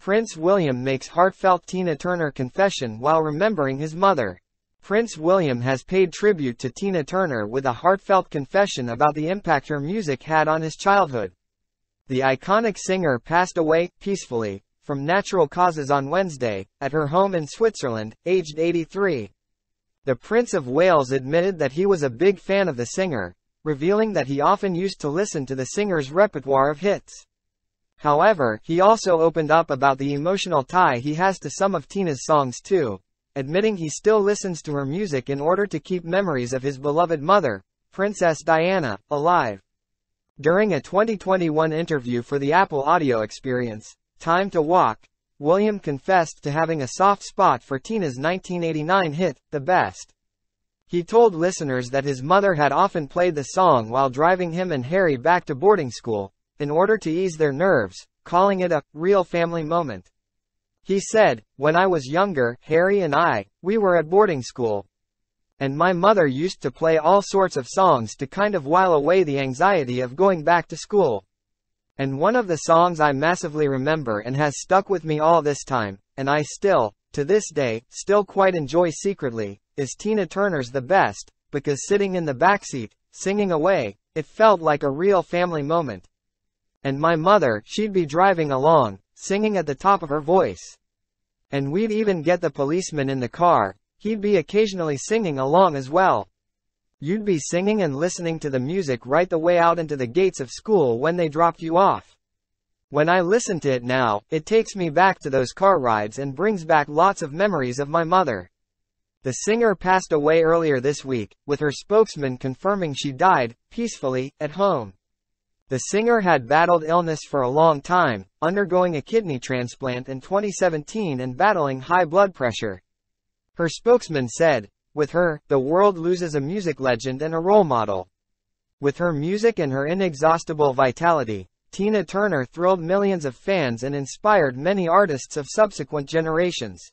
Prince William makes heartfelt Tina Turner confession while remembering his mother. Prince William has paid tribute to Tina Turner with a heartfelt confession about the impact her music had on his childhood. The iconic singer passed away, peacefully, from natural causes on Wednesday, at her home in Switzerland, aged 83. The Prince of Wales admitted that he was a big fan of the singer, revealing that he often used to listen to the singer's repertoire of hits. However, he also opened up about the emotional tie he has to some of Tina's songs too, admitting he still listens to her music in order to keep memories of his beloved mother, Princess Diana, alive. During a 2021 interview for the Apple Audio Experience, Time to Walk, William confessed to having a soft spot for Tina's 1989 hit, The Best. He told listeners that his mother had often played the song while driving him and Harry back to boarding school, in order to ease their nerves, calling it a real family moment. He said, When I was younger, Harry and I, we were at boarding school. And my mother used to play all sorts of songs to kind of while away the anxiety of going back to school. And one of the songs I massively remember and has stuck with me all this time, and I still, to this day, still quite enjoy secretly, is Tina Turner's The Best, because sitting in the backseat, singing away, it felt like a real family moment. And my mother, she'd be driving along, singing at the top of her voice. And we'd even get the policeman in the car, he'd be occasionally singing along as well. You'd be singing and listening to the music right the way out into the gates of school when they dropped you off. When I listen to it now, it takes me back to those car rides and brings back lots of memories of my mother. The singer passed away earlier this week, with her spokesman confirming she died, peacefully, at home. The singer had battled illness for a long time, undergoing a kidney transplant in 2017 and battling high blood pressure. Her spokesman said, with her, the world loses a music legend and a role model. With her music and her inexhaustible vitality, Tina Turner thrilled millions of fans and inspired many artists of subsequent generations.